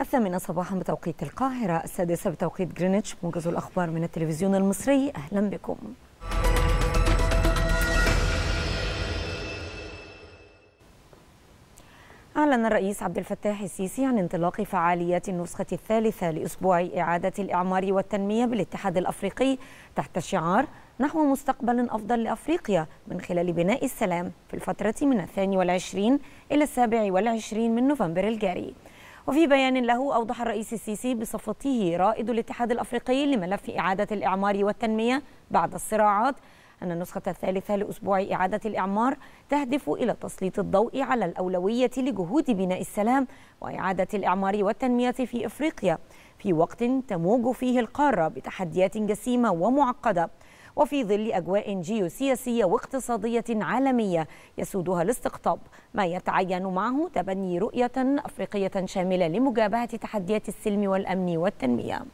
الثامنة صباحا بتوقيت القاهرة السادسة بتوقيت جرينتش موجز الأخبار من التلفزيون المصري أهلا بكم. أعلن الرئيس عبد الفتاح السيسي عن انطلاق فعاليات النسخة الثالثة لأسبوع إعادة الإعمار والتنمية بالاتحاد الأفريقي تحت شعار نحو مستقبل أفضل لأفريقيا من خلال بناء السلام في الفترة من الثاني والعشرين إلى السابع والعشرين من نوفمبر الجاري. وفي بيان له أوضح الرئيس السيسي بصفته رائد الاتحاد الأفريقي لملف إعادة الإعمار والتنمية بعد الصراعات أن النسخة الثالثة لأسبوع إعادة الإعمار تهدف إلى تسليط الضوء على الأولوية لجهود بناء السلام وإعادة الإعمار والتنمية في إفريقيا في وقت تموج فيه القارة بتحديات جسيمة ومعقدة. وفي ظل أجواء جيوسياسية واقتصادية عالمية يسودها الاستقطاب ما يتعين معه تبني رؤية أفريقية شاملة لمجابهة تحديات السلم والأمن والتنمية.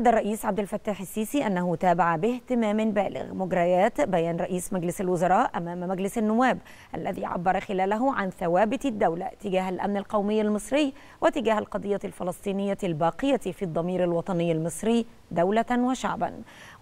أكد الرئيس عبد الفتاح السيسي أنه تابع باهتمام بالغ. مجريات بيان رئيس مجلس الوزراء أمام مجلس النواب الذي عبر خلاله عن ثوابت الدولة تجاه الأمن القومي المصري وتجاه القضية الفلسطينية الباقية في الضمير الوطني المصري دولة وشعبا.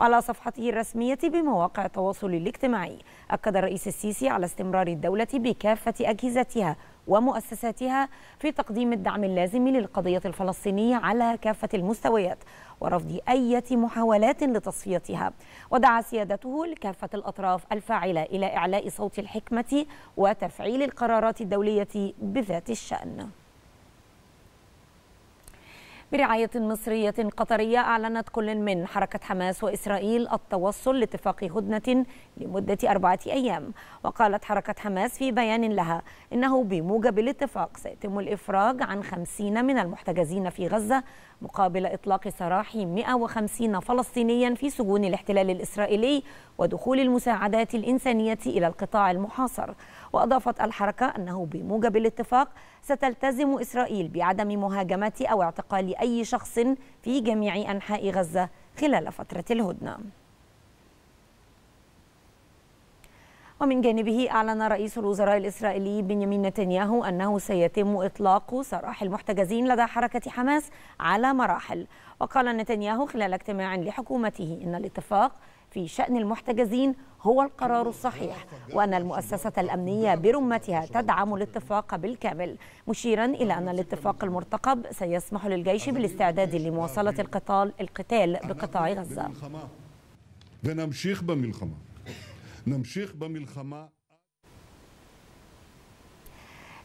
وعلى صفحته الرسمية بمواقع التواصل الاجتماعي أكد الرئيس السيسي على استمرار الدولة بكافة أجهزتها ومؤسساتها في تقديم الدعم اللازم للقضية الفلسطينية على كافة المستويات ورفض أي محاولات لتصفيتها. ودعا سيادته لكافة الأطراف الفاعلة إلى إعلاء صوت الحكمة وتفعيل القرارات الدولية بذات الشأن. برعاية مصرية قطرية أعلنت كل من حركة حماس وإسرائيل التوصل لاتفاق هدنة لمدة أربعة أيام. وقالت حركة حماس في بيان لها إنه بموجب الاتفاق سيتم الإفراج عن خمسين من المحتجزين في غزة مقابل إطلاق سراح 150 فلسطينيا في سجون الاحتلال الإسرائيلي ودخول المساعدات الإنسانية إلى القطاع المحاصر. وأضافت الحركة أنه بموجب الاتفاق ستلتزم إسرائيل بعدم مهاجمة أو اعتقال أي شخص في جميع أنحاء غزة خلال فترة الهدنة. ومن جانبه أعلن رئيس الوزراء الإسرائيلي بنيامين نتنياهو أنه سيتم إطلاق سراح المحتجزين لدى حركة حماس على مراحل. وقال نتنياهو خلال اجتماع لحكومته إن الاتفاق في شأن المحتجزين هو القرار الصحيح وأن المؤسسة الأمنية برمتها تدعم الاتفاق بالكامل مشيرا إلى أن الاتفاق المرتقب سيسمح للجيش بالاستعداد لمواصلة القتال القتال بقطاع غزة ונמשיך במלחמה. נמשיך במלחמה.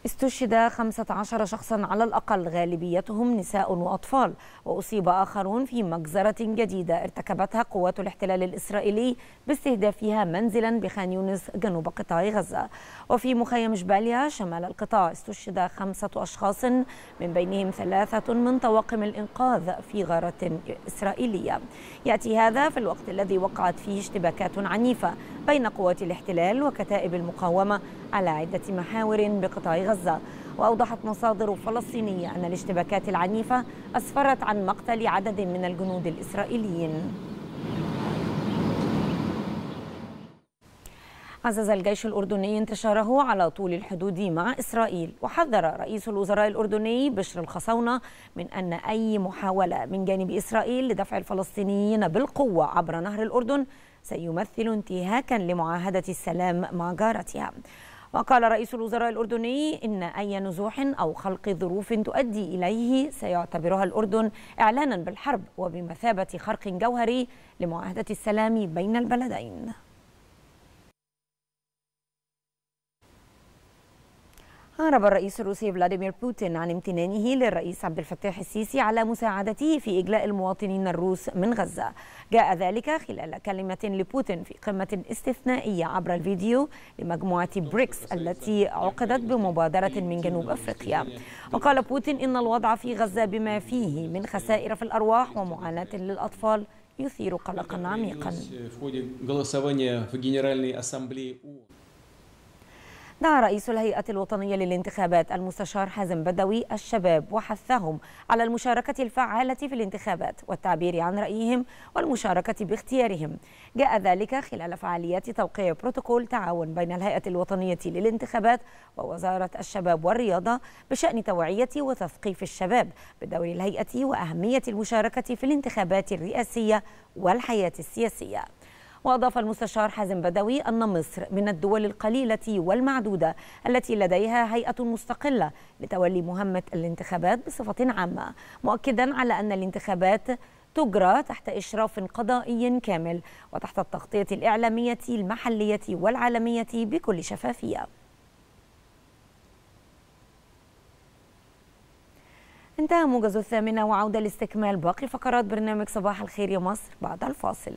استشهد 15 شخصا على الأقل غالبيتهم نساء وأطفال. وأصيب آخرون في مجزرة جديدة ارتكبتها قوات الاحتلال الإسرائيلي باستهدافها منزلا بخان يونس جنوب قطاع غزة. وفي مخيم جباليا شمال القطاع استشهد خمسة أشخاص من بينهم ثلاثة من طواقم الإنقاذ في غارة إسرائيلية. يأتي هذا في الوقت الذي وقعت فيه اشتباكات عنيفة. بين قوات الاحتلال وكتائب المقاومة على عدة محاور بقطاع غزة. وأوضحت مصادر فلسطينية أن الاشتباكات العنيفة أسفرت عن مقتل عدد من الجنود الإسرائيليين. عزز الجيش الأردني انتشاره على طول الحدود مع إسرائيل. وحذر رئيس الوزراء الأردني بشر الخصونة من أن أي محاولة من جانب إسرائيل لدفع الفلسطينيين بالقوة عبر نهر الأردن سيمثل انتهاكا لمعاهدة السلام مع جارتها. وقال رئيس الوزراء الأردني إن أي نزوح أو خلق ظروف تؤدي إليه سيعتبرها الأردن إعلانا بالحرب وبمثابة خرق جوهري لمعاهدة السلام بين البلدين. أعرب الرئيس الروسي فلاديمير بوتين عن امتنانه للرئيس عبد الفتاح السيسي على مساعدته في إجلاء المواطنين الروس من غزة. جاء ذلك خلال كلمة لبوتين في قمة استثنائية عبر الفيديو لمجموعة بريكس التي عقدت بمبادرة من جنوب أفريقيا. وقال بوتين إن الوضع في غزة بما فيه من خسائر في الأرواح ومعاناة للأطفال يثير قلقا عميقا. دعا رئيس الهيئة الوطنية للانتخابات المستشار حازم بدوي الشباب وحثهم على المشاركة الفعالة في الانتخابات والتعبير عن رأيهم والمشاركة باختيارهم. جاء ذلك خلال فعاليات توقيع بروتوكول تعاون بين الهيئة الوطنية للانتخابات ووزارة الشباب والرياضة بشأن توعية وتثقيف الشباب بدور الهيئة وأهمية المشاركة في الانتخابات الرئاسية والحياة السياسية. وأضاف المستشار حازم بدوي أن مصر من الدول القليلة والمعدودة التي لديها هيئة مستقلة لتولي مهمة الانتخابات بصفة عامة مؤكدا على أن الانتخابات تجرى تحت إشراف قضائي كامل وتحت التغطية الإعلامية المحلية والعالمية بكل شفافية. انتهى موجز الثامنة وعودة لاستكمال باقي فقرات برنامج صباح الخير يا مصر بعد الفاصل.